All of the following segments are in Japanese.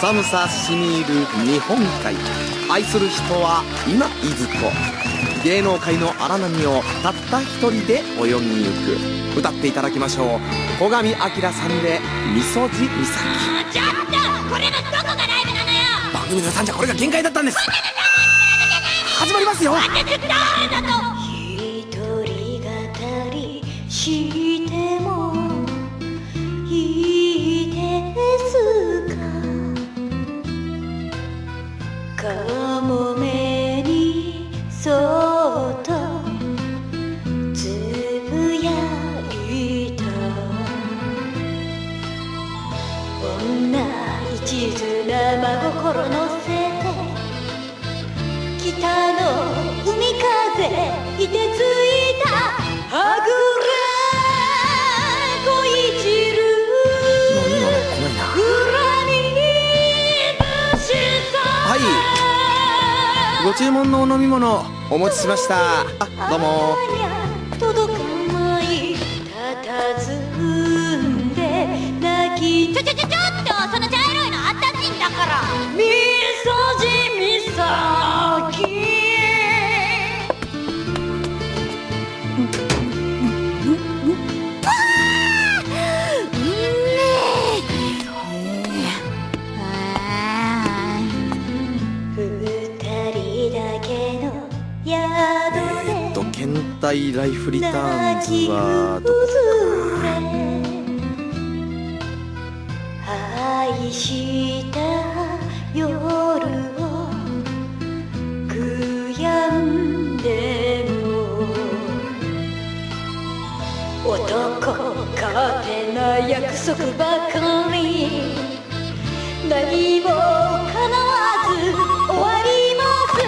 寒さしみる日本海。愛する人は今いずこ芸能界の荒波をたった一人で泳ぎゆく歌っていただきましょう。小上明さんで「みそじ岬」ちょっとこれのどこがライブなのよ番組の予算じゃこれが限界だったんです。始まりますよ女一途な真心のせて北の海風いてついたはぐれ恋散る何今の怖いな恨み節さはい。ご注文のお飲み物お持ちしました。あどうも。泣きちょちょちょちょっとその茶色いのあたしんだから。みそじみさき。二人だけの宿でえーと検体ライフリターンズはど崩愛した夜を悔やんでも男勝手な約束ばかり何も叶わず終わります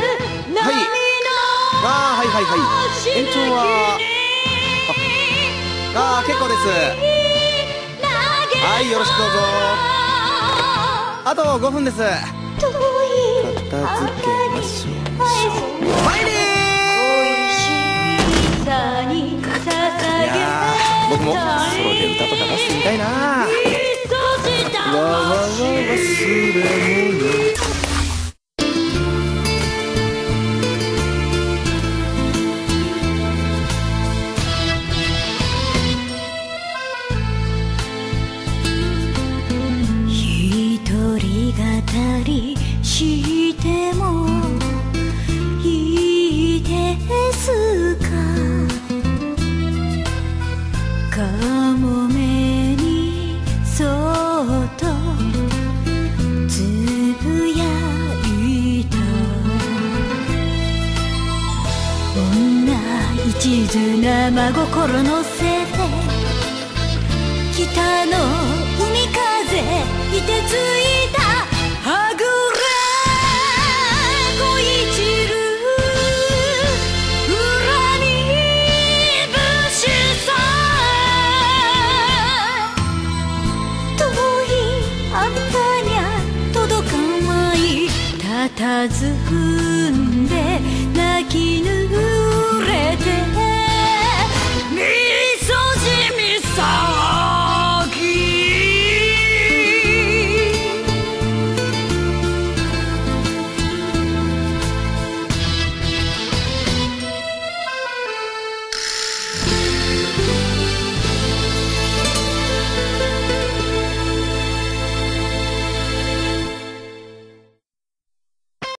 波のあはい。はいはい延長はああ結構です。はいよろしくどうぞ。あと5分です。遠い片付けましょういやー僕もソロで歌とか出してみたいなわわわ忘れしてもいいですか？かもめにそっとつぶやいた。女一途な真心のせて北の海風いてついた。他自呼。